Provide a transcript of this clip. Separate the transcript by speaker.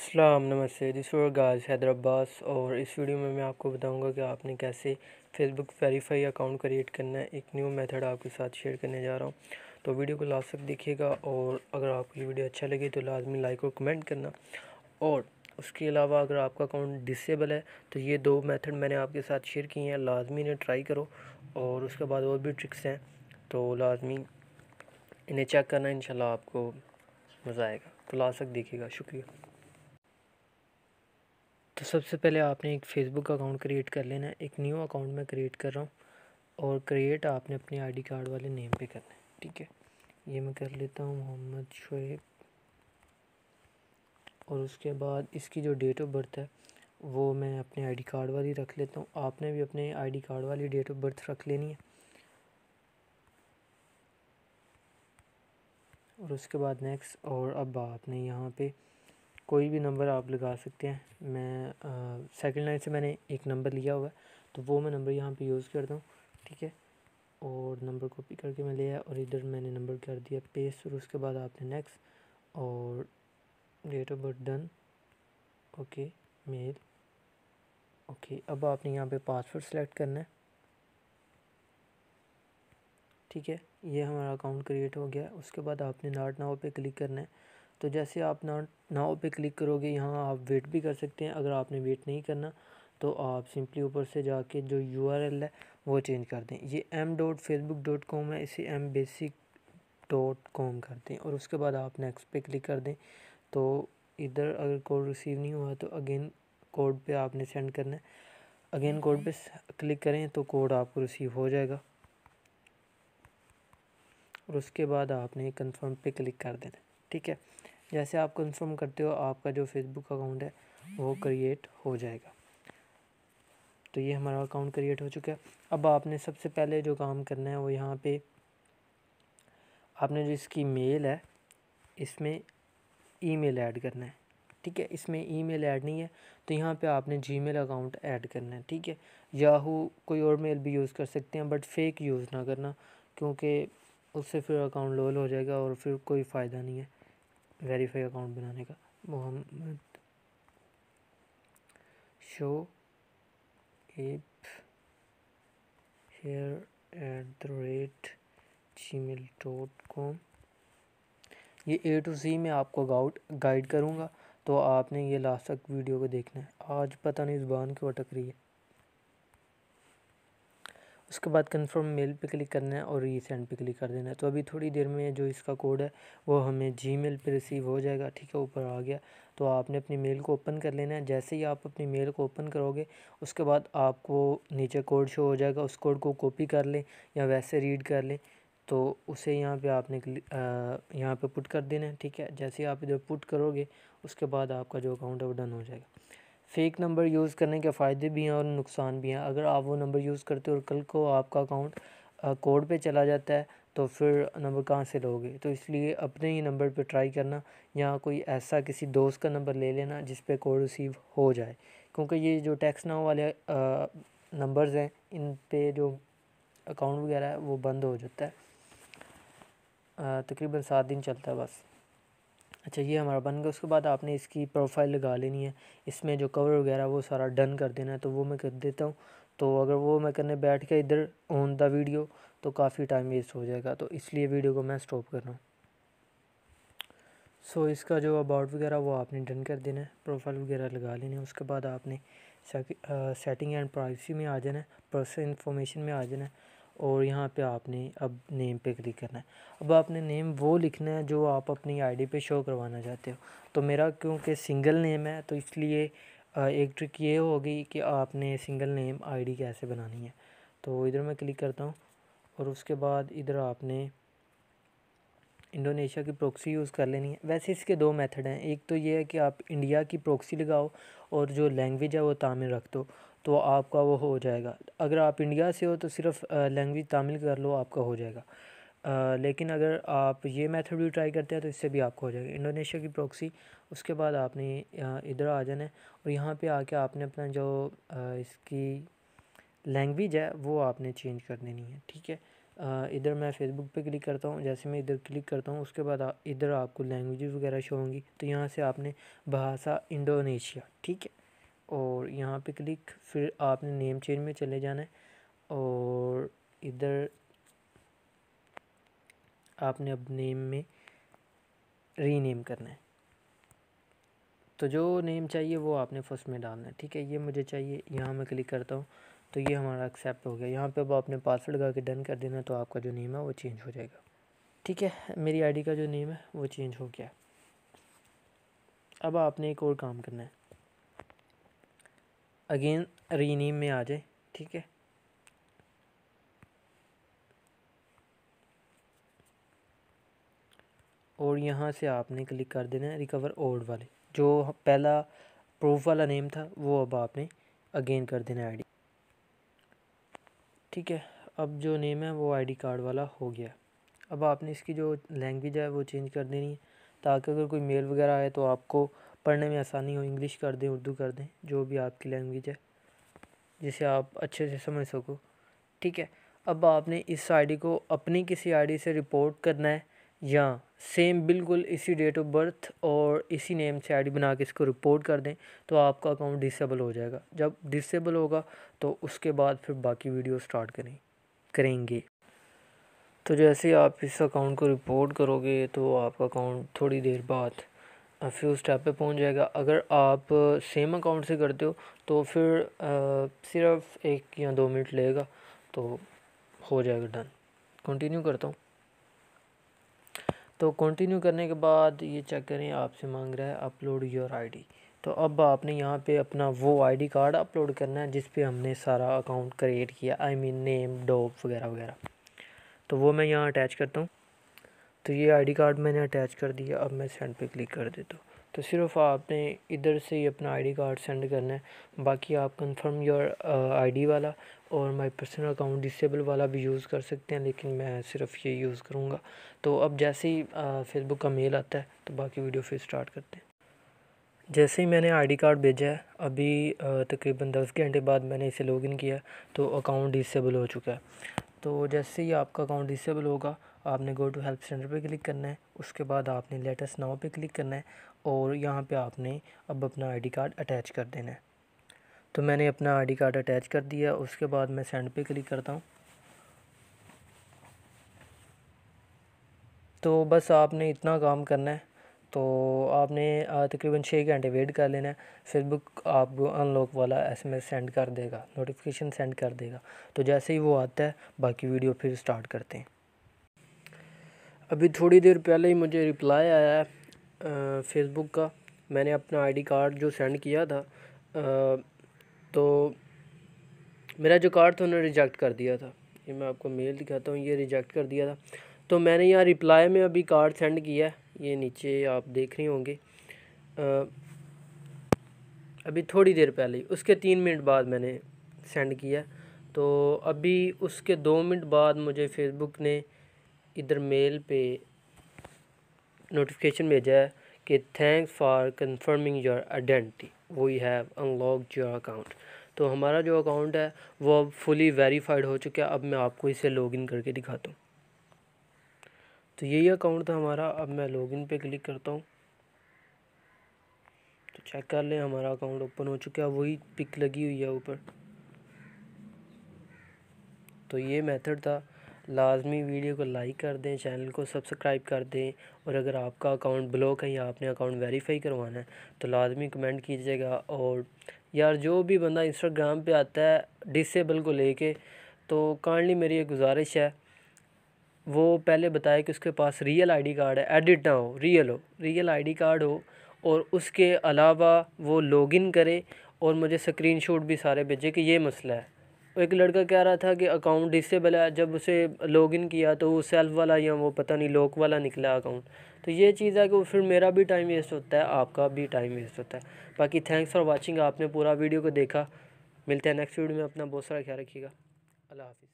Speaker 1: السلام نمستے دس گاز حیدر عباس، اور اس ویڈیو میں میں آپ کو بتاؤں گا کہ آپ نے کیسے Facebook verify account create کرنا ہے، ایک نیو میتھڈ آپ کے ساتھ شیئر کرنے جا رہا ہوں۔ تو ویڈیو کو لاسٹ تک دیکھیے گا، اور اگر آپ کو یہ ویڈیو اچھا لگے تو لازمی لائک اور کمنٹ کرنا۔ اور اس کے علاوہ اگر آپ کا اکاؤنٹ ڈسیبل ہے، تو یہ دو میتھڈ میں نے آپ کے ساتھ شیئر کی ہیں، لازمی انہیں ٹرائی کرو۔ اور اس کے بعد اور بھی ٹرکس ہیں، تو لازمی انہیں چیک کرنا، انشاءاللہ آپ کو مزہ آئے گا۔ تو لاسٹ تک دیکھیے گا، شکریہ۔ تو سب سے پہلے آپ نے ایک فیس بک اکاؤنٹ کریٹ کر لینا ہے۔ ایک نیو اکاؤنٹ میں کریٹ کر رہا ہوں۔ اور کریٹ آپ نے اپنی آئی ڈی کارڈ والے نیم پہ کرنا ہے، ٹھیک ہے؟ یہ میں کر لیتا ہوں محمد شعیب۔ اور اس کے بعد اس کی جو ڈیٹ آف برتھ ہے، وہ میں اپنے آئی ڈی کارڈ والی رکھ لیتا ہوں۔ آپ نے بھی اپنے آئی ڈی کارڈ والی ڈیٹ آف برتھ رکھ لینی ہے۔ اور اس کے بعد نیکسٹ اور اب آپ نے یہاں پہ کوئی بھی نمبر آپ لگا سکتے ہیں، میں سیکنڈ لائن سے میں نے ایک نمبر لیا ہوا ہے، تو وہ میں نمبر یہاں پہ یوز کرتا ہوں، ٹھیک ہے؟ اور نمبر کاپی کر کے میں لیا اور ادھر میں نے نمبر کر دیا پیس اور اس کے بعد آپ نے نیکسٹ اور date of birth done okay male okay اب آپ نے یہاں پہ پاسورڈ سلیکٹ کرنا ہے، ٹھیک ہے؟ یہ ہمارا اکاؤنٹ کریٹ ہو گیا، اس کے بعد آپ نے ناٹ ناؤ پہ کلک کرنا ہے تو جیسے آپ ناؤ پہ کلک کرو گے، یہاں آپ ویٹ بھی کر سکتے ہیں۔ اگر آپ نے ویٹ نہیں کرنا، تو آپ سمپلی اوپر سے جا کے جو یو آر ایل ہے، وہ چینج کر دیں۔ یہ M dot Facebook dot com ہے، اسے ایم بیسک ڈاٹ کام کر دیں۔ اور اس کے بعد آپ نیکسٹ پہ کلک کر دیں۔ تو ادھر اگر کوڈ ریسیو نہیں ہوا، تو اگین کوڈ پہ آپ نے سینڈ کرنا ہے۔ اگین کوڈ پہ کلک کریں تو کوڈ آپ کو ریسیو ہو جائے گا۔ اور اس کے بعد آپ نے کنفرم پہ کلک کر دینا۔ ٹھیک ہے؟ جیسے آپ کنفرم کرتے ہو، آپ کا جو فیس بک اکاؤنٹ ہے، وہ کریٹ ہو جائے گا۔ تو یہ ہمارا اکاؤنٹ کریٹ ہو چکا ہے۔ اب آپ نے سب سے پہلے جو کام کرنا ہے، وہ یہاں پہ آپ نے جو اس کی میل ہے، اس میں ای میل ایڈ کرنا ہے۔ ٹھیک ہے، اس میں ای میل ایڈ نہیں ہے۔ تو یہاں پہ آپ نے جی میل اکاؤنٹ ایڈ کرنا ہے۔ ٹھیک ہے یاہو کوئی اور میل بھی یوز کر سکتے ہیں بٹ فیک یوز نہ کرنا، کیونکہ اس سے پھر اکاؤنٹ لول ہو جائے گا اور پھر کوئی فائدہ نہیں ہے۔ ویریفائی اکاؤنٹ بنانے کا۔ Muhammad Shoaib here at the rate Gmail dot com یہ اے ٹو سی میں آپ کو گاؤٹ گائیڈ کروں گا تو آپ نے یہ لاسٹ تک ویڈیو کو دیکھنا ہے۔ آج پتہ نہیں زبان کیوں اٹک رہی ہے۔ اس کے بعد کنفرم میل پہ کلک کرنا ہے اور ری سینڈ پہ کلک کر دینا ہے۔ تو ابھی تھوڑی دیر میں جو اس کا کوڈ ہے وہ ہمیں جی میل پہ ریسیو ہو جائے گا، ٹھیک ہے؟ اوپر آ گیا۔ تو آپ نے اپنی میل کو اوپن کر لینا ہے۔ جیسے ہی آپ اپنی میل کو اوپن کرو گے، اس کے بعد آپ کو نیچے کوڈ شو ہو جائے گا۔ اس کوڈ کو کاپی کر لیں یا ویسے ریڈ کر لیں۔ تو اسے یہاں پہ آپ نے یہاں پہ پٹ کر دینا ہے، ٹھیک ہے؟ جیسے ہی آپ ادھر پٹ کرو گے، اس کے بعد آپ کا جو اکاؤنٹ ہے وہ ڈن ہو جائے گا۔ فیک نمبر یوز کرنے کے فائدے بھی ہیں اور نقصان بھی ہیں۔ اگر آپ وہ نمبر یوز کرتے ہو اور کل کو آپ کا اکاؤنٹ کوڈ پہ چلا جاتا ہے، تو پھر نمبر کہاں سے لوگے تو اس لیے اپنے ہی نمبر پہ ٹرائی کرنا یا کوئی ایسا کسی دوست کا نمبر لے لینا جس پہ کوڈ ریسیو ہو جائے۔ کیونکہ یہ جو ٹیکس ناؤ والے نمبرز ہیں، ان پہ جو اکاؤنٹ وغیرہ ہے، وہ بند ہو جاتا ہے۔ تقریباً سات دن چلتا ہے بس۔ اچھا یہ ہمارا بن گیا۔ اس کے بعد آپ نے اس کی پروفائل لگا لینی ہے۔ اس میں جو کور وغیرہ وہ سارا ڈن کر دینا ہے، تو وہ میں کر دیتا ہوں۔ تو اگر وہ میں کرنے بیٹھ کے ادھر آن دا ویڈیو تو کافی ٹائم ویسٹ ہو جائے گا۔ تو اس لیے ویڈیو کو میں سٹاپ کر رہا ہوں۔ سو اس کا جو اباؤٹ وغیرہ وہ آپ نے ڈن کر دینا ہے پروفائل وغیرہ لگا لینی ہے۔ اس کے بعد آپ نے سیٹنگ اینڈ پرائیویسی میں آ جانا ہے پرسنل انفارمیشن میں آ جانا ہے۔ اور یہاں پہ آپ نے اب نیم پہ کلک کرنا ہے۔ اب آپ نے نیم وہ لکھنا ہے جو آپ اپنی آئی ڈی پہ شو کروانا چاہتے ہو۔ تو میرا کیونکہ سنگل نیم ہے، تو اس لیے ایک ٹرک یہ ہوگی کہ آپ نے سنگل نیم آئی ڈی کیسے بنانی ہے۔ تو ادھر میں کلک کرتا ہوں اور اس کے بعد ادھر آپ نے انڈونیشیا کی پروکسی یوز کر لینی ہے۔ ویسے اس کے دو میتھڈ ہیں۔ ایک تو یہ ہے کہ آپ انڈیا کی پروکسی لگاؤ اور جو لینگویج ہے وہ تامل رکھ دو۔ تو آپ کا وہ ہو جائے گا۔ اگر آپ انڈیا سے ہو تو صرف لینگویج تامل کر لو، آپ کا ہو جائے گا۔ لیکن اگر آپ یہ میتھڈ بھی ٹرائی کرتے ہیں تو اس سے بھی آپ کو ہو جائے گا۔ انڈونیشیا کی پروکسی، اس کے بعد آپ نے ادھر آ جانا ہے اور یہاں پہ آ کے آپ نے اپنا جو اس کی لینگویج ہے وہ آپ نے چینج کر دینی ہے، ٹھیک ہے؟ ادھر میں فیس بک پہ کلک کرتا ہوں۔ جیسے میں ادھر کلک کرتا ہوں، اس کے بعد ادھر آپ کو لینگویجز وغیرہ شو ہوں گی، تو یہاں سے آپ نے بہاسا انڈونیشیا، ٹھیک ہے؟ اور یہاں پہ کلک، پھر آپ نے نیم چینج میں چلے جانا ہے اور ادھر آپ نے اب نیم میں ری نیم کرنا ہے۔ تو جو نیم چاہیے وہ آپ نے فرسٹ میں ڈالنا ہے، ٹھیک ہے؟ یہ مجھے چاہیے، یہاں میں کلک کرتا ہوں تو یہ ہمارا ایکسیپٹ ہو گیا۔ یہاں پہ اب آپ نے پاسورڈ لگا کے ڈن کر دینا تو آپ کا جو نیم ہے وہ چینج ہو جائے گا۔ ٹھیک ہے؟ میری آئی ڈی کا جو نیم ہے وہ چینج ہو گیا۔ اب آپ نے ایک اور کام کرنا ہے۔ اگین ری نیم میں آ جائے، ٹھیک ہے؟ اور یہاں سے آپ نے کلک کر دینا ہے ریکور اوڈ والے۔ جو پہلا پروف والا نیم تھا، وہ اب آپ نے اگین کر دینا آئی ڈی۔ ٹھیک ہے، اب جو نیم ہے وہ آئی ڈی کارڈ والا ہو گیا۔ اب آپ نے اس کی جو لینگویج ہے وہ چینج کر دینی ہے، تاکہ اگر کوئی میل وغیرہ آئے تو آپ کو پڑھنے میں آسانی ہو، انگلش کر دیں، اردو کر دیں، جو بھی آپ کی لینگویج ہے، جسے آپ اچھے سے سمجھ سکو۔ ٹھیک ہے، اب آپ نے اس آئی ڈی کو اپنی کسی آئی ڈی سے رپورٹ کرنا ہے، یا سیم بالکل اسی ڈیٹ آف برتھ اور اسی نیم سے آئی ڈی بنا کے اس کو رپورٹ کر دیں، تو آپ کا اکاؤنٹ ڈسیبل ہو جائے گا۔ جب ڈسیبل ہوگا، تو اس کے بعد پھر باقی ویڈیو سٹارٹ کریں کریں گے۔ تو جیسے آپ اس اکاؤنٹ کو رپورٹ کرو گے، تو آپ کا اکاؤنٹ تھوڑی دیر بعد فیو اسٹیپ پہ پہنچ جائے گا۔ اگر آپ سیم اکاؤنٹ سے کرتے ہو تو پھر صرف ایک یا دو منٹ لے گا تو ہو جائے گا ڈن کنٹینیو کرتا ہوں۔ تو کنٹینیو کرنے کے بعد یہ چیک کریں، آپ سے مانگ رہا ہے اپلوڈ یور آئی ڈی تو اب آپ نے یہاں پہ اپنا وہ آئی ڈی کارڈ اپلوڈ کرنا ہے جس پہ ہم نے سارا اکاؤنٹ کریٹ کیا۔ آئی مین نیم ڈوپ وغیرہ وغیرہ۔ تو وہ میں یہاں اٹیچ کرتا ہوں۔ تو یہ آئی ڈی کارڈ میں نے اٹیچ کر دیا، اب میں سینڈ پہ کلک کر دیتا ہوں۔ تو صرف آپ نے ادھر سے ہی اپنا آئی ڈی کارڈ سینڈ کرنا ہے۔ باقی آپ کنفرم یور آئی ڈی والا اور مائی پرسنل اکاؤنٹ ڈسیبل والا بھی یوز کر سکتے ہیں، لیکن میں صرف یہ یوز کروں گا۔ تو اب جیسے ہی فیس بک کا میل آتا ہے، تو باقی ویڈیو پھر اسٹارٹ کرتے ہیں۔ جیسے ہی میں نے آئی ڈی کارڈ بھیجا ہے، ابھی تقریباً دس گھنٹے بعد میں نے اسے لاگ ان کیا، تو اکاؤنٹ ڈسیبل ہو چکا ہے۔ تو جیسے ہی آپ کا اکاؤنٹ ڈسیبل ہوگا آپ نے گو ٹو ہیلپ سینٹر پہ کلک کرنا ہے، اس کے بعد آپ نے لیٹسٹ ناؤ پہ کلک کرنا ہے اور یہاں پہ آپ نے اب اپنا آئی ڈی کارڈ اٹیچ کر دینا ہے۔ تو میں نے اپنا آئی ڈی کارڈ اٹیچ کر دیا، اس کے بعد میں سینڈ پہ کلک کرتا ہوں۔ تو بس آپ نے اتنا کام کرنا ہے، تو آپ نے تقریباً چھ گھنٹے ویٹ کر لینا ہے۔ فیس بک آپ کو ان لاک والا ایس ایم ایس سینڈ کر دے گا نوٹیفیکیشن سینڈ کر دے گا۔ تو جیسے ہی وہ آتا ہے، باقی ویڈیو پھر سٹارٹ کرتے ہیں۔ ابھی تھوڑی دیر پہلے ہی مجھے رپلائی آیا ہے فیس بک کا۔ میں نے اپنا آئی ڈی کارڈ جو سینڈ کیا تھا تو میرا جو کارڈ تھا، انہوں نے ریجیکٹ کر دیا تھا۔ یہ میں آپ کو میل دکھاتا ہوں، یہ ریجیکٹ کر دیا تھا۔ تو میں نے یہاں رپلائی میں ابھی کارڈ سینڈ کیا ہے۔ یہ نیچے آپ دیکھ رہے ہوں گے۔ ابھی تھوڑی دیر پہلے اس کے تین منٹ بعد میں نے سینڈ کیا تو ابھی اس کے دو منٹ بعد مجھے فیس بک نے ادھر میل پہ نوٹیفیکیشن بھیجا ہے کہ thanks for confirming your identity we have unlock your account تو ہمارا جو اکاؤنٹ ہے وہ اب فلی ویریفائڈ ہو چکا ہے. اب میں آپ کو اسے لاگ ان کر کے دکھاتا ہوں. تو یہی اکاؤنٹ تھا ہمارا. اب میں لاگ ان پہ کلک کرتا ہوں. تو چیک کر لیں. ہمارا اکاؤنٹ اوپن ہو چکا ہے. وہی پک لگی ہوئی ہے اوپر. تو یہ میتھڈ تھا. لازمی ویڈیو کو لائک کر دیں، چینل کو سبسکرائب کر دیں اور اگر آپ کا اکاؤنٹ بلاک ہے یا آپ نے اکاؤنٹ ویریفائی کروانا ہے تو لازمی کمنٹ کیجیے گا اور یار جو بھی بندہ انسٹاگرام پہ آتا ہے ڈسیبل کو لے کے تو کائنڈلی میری ایک گزارش ہے، وہ پہلے بتائے کہ اس کے پاس ریئل آئی ڈی کارڈ ہے ایڈٹ نہ ہو ریئل ہو ریئل آئی ڈی کارڈ ہو اور اس کے علاوہ وہ لاگ ان کرے اور مجھے سکرین شوٹ بھی سارے بھیجے کہ یہ مسئلہ ہے۔ ایک لڑکا کہہ رہا تھا کہ اکاؤنٹ ڈسیبل ہے جب اسے لاگ ان کیا تو وہ سیلف والا یا وہ پتہ نہیں لوک والا نکلا اکاؤنٹ تو یہ چیز ہے کہ پھر میرا بھی ٹائم ویسٹ ہوتا ہے، آپ کا بھی ٹائم ویسٹ ہوتا ہے۔ باقی تھینکس فار واچنگ آپ نے پورا ویڈیو کو دیکھا۔ ملتے ہیں نیکسٹ ویڈیو میں، اپنا بہت سارا خیال رکھیے گا۔ اللہ حافظ۔